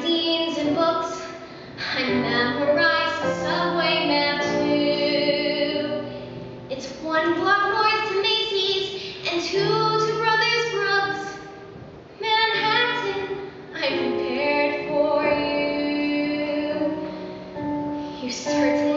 magazines and books. I memorized the subway map too. It's one block north to Macy's and two to Brothers Brooks. Manhattan, I'm prepared for you. You certainly